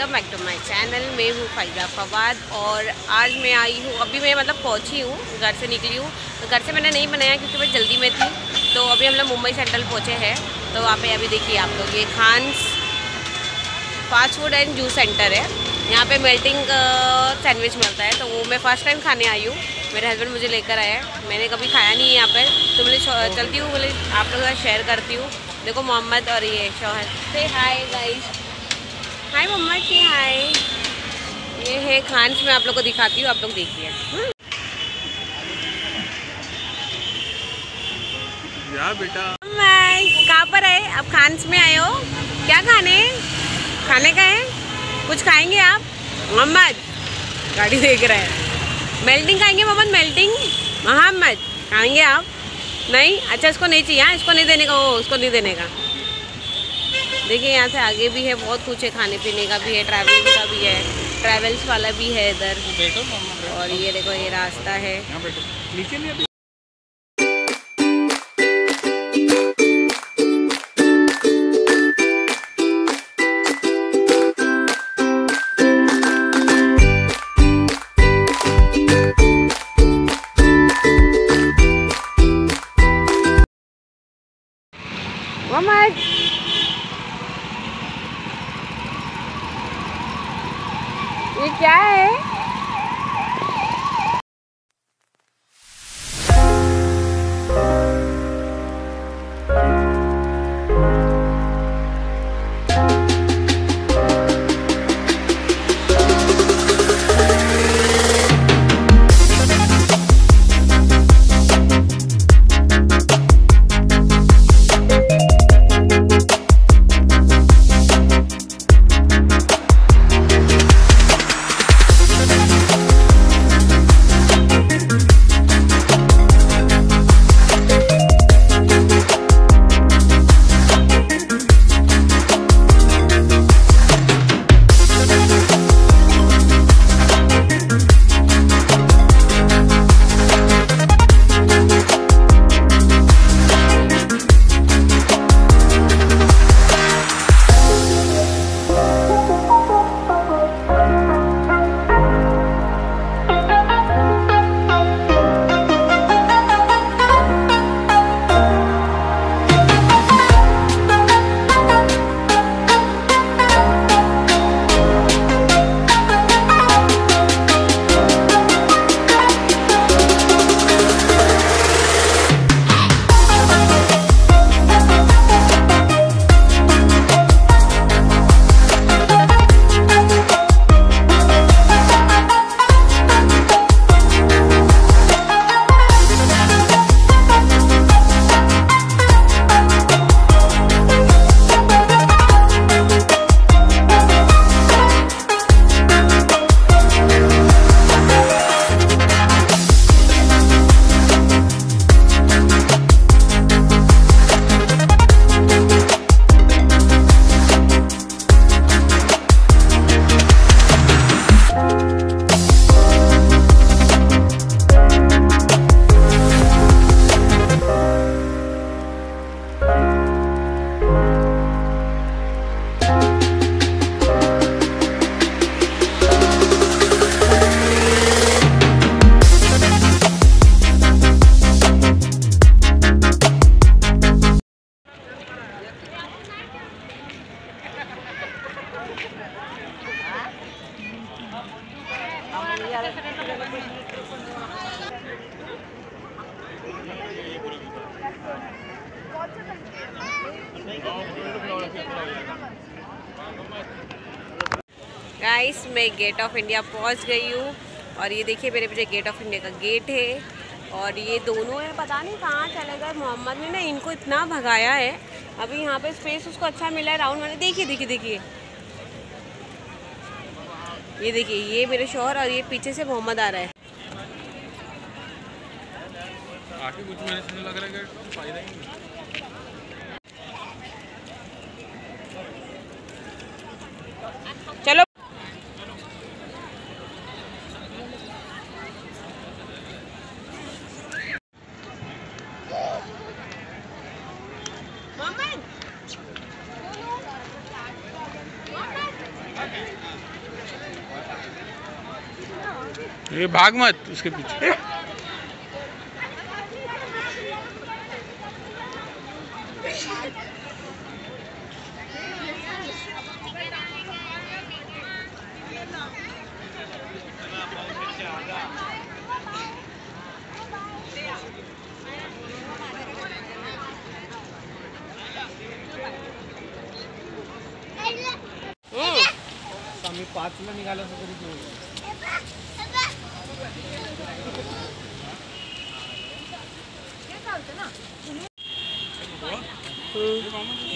Welcome back to my channel. मैं हूँ फैजा फवाद और आज मैं आई हूँ, अभी मैं मतलब पहुँची हूँ, घर से निकली हूँ। तो घर से मैंने नहीं बनाया क्योंकि मैं जल्दी में थी तो अभी हम लोग मुंबई सेंट्रल पहुँचे हैं। तो वहाँ पे अभी देखिए आप लोग, ये Khan's fast food and juice centre है। यहाँ पे मेल्टिंग सैंडविच मिलता है तो वो मैं फ़र्स्ट टाइम खाने आई हूँ। मेरे हस्बैंड मुझे लेकर हैं। मैंने कभी खाया नहीं है यहाँ पर तो मैं चलती हूँ, बोले आप लोगों के साथ शेयर करती हूँ। देखो मोहम्मद और ये शोहर। से हाय गाइस हाय मोहम्मद से हाय ये है खान्स में आप लोग को दिखाती हूँ आप लोग देखिए। बेटा। मैं कहाँ पर आए आप खान्स में आए हो? क्या खाने खाने का है? कुछ खाएँगे आप? मोहम्मद गाड़ी देख रहे हैं। मेल्टिंग खाएँगे मोहम्मद मेल्टिंग? मोहम्मद खाएँगे आप? नहीं? अच्छा इसको नहीं चाहिए हाँ, इसको नहीं देने का वो उसको नहीं देने का। देखिए यहाँ से आगे भी है बहुत कुछ है खाने पीने का भी है ट्रैवलिंग का भी है ट्रैवल्स वाला भी है इधर। और ये देखो ये रास्ता है। नीचे अभी मोहम्मद ये क्या है? गाइस मैं गेट ऑफ़ इंडिया पहुँच गई हूँ। और ये देखिए, मेरे पीछे गेट ऑफ़ इंडिया का गेट है। और ये दोनों है, पता नहीं कहाँ चले गए। मोहम्मद ने ना इनको इतना भगाया है। अभी यहाँ पे स्पेस उसको अच्छा मिला है राउंड वाले देखिए देखिए देखिए। ये देखिए, ये मेरे शोहर और ये पीछे से मोहम्मद आ रहा है। कुछ लग रहा है। ये भाग मत उसके पीछे। हम्म, आम्ही पाचला निघालो तरी 等等，你。嗯。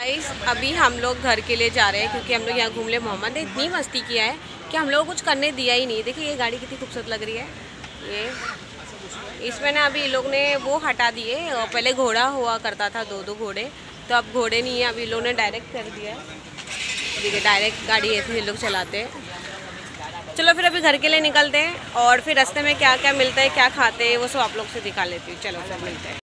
गाइस अभी हम लोग घर के लिए जा रहे हैं क्योंकि हम लोग यहाँ घूम ले मोहम्मद ने इतनी मस्ती किया है कि हम लोग कुछ करने दिया ही नहीं। देखिए, ये गाड़ी कितनी खूबसूरत लग रही है। ये, इसमें ना अभी लोग ने वो हटा दिए पहले घोड़ा हुआ करता था, दो दो घोड़े। तो अब घोड़े नहीं है, अभी लोग ने डायरेक्ट कर दिया है। देखिए डायरेक्ट गाड़ी ऐसे लोग चलाते हैं। चलो फिर अभी घर के लिए निकलते हैं, और फिर रास्ते में क्या क्या मिलता है, क्या खाते हैं, वो सब आप लोग से दिखा लेती हूँ। चलो फिर मिलते हैं।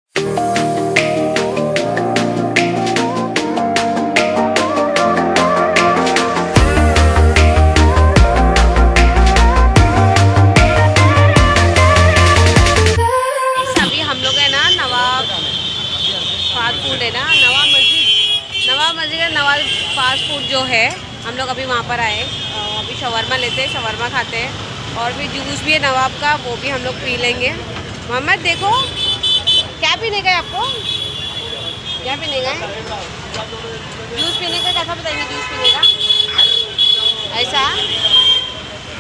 शवरमा लेते हैं, शवरमा खाते हैं। और भी जूस भी है नवाब का, वो भी हम लोग पी लेंगे। मोहम्मद, देखो, क्या पीने का है आपको? क्या पीने का है? जूस पीने का, कैसा बताएँगे जूस पीने का? ऐसा?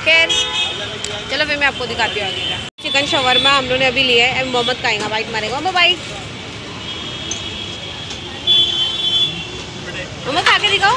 खैर, चलो फिर मैं आपको दिखाती हूँ आगे का। चिकन शवरमा हम लोग ने अभी लिया है मोहम्मद खाएगा बाइट मारेगा। मोहम्मद बाइट मोहम्मद खा के दिखाओ।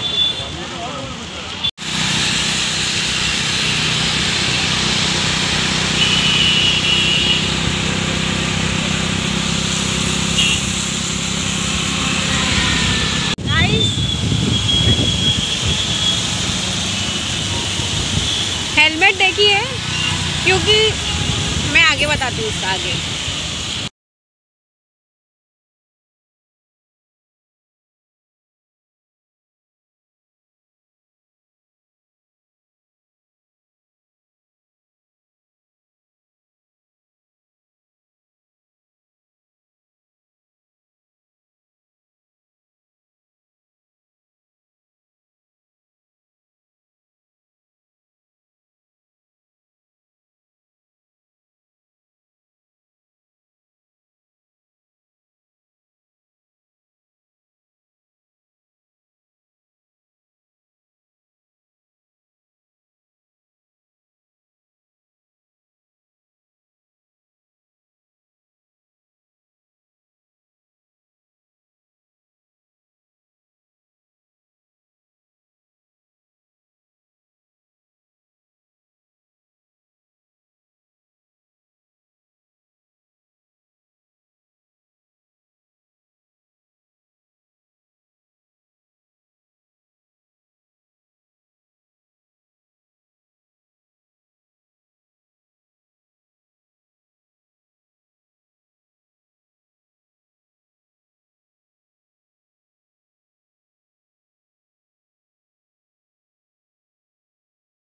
देखिए क्योंकि मैं आगे बताती हूँ उसका आगे।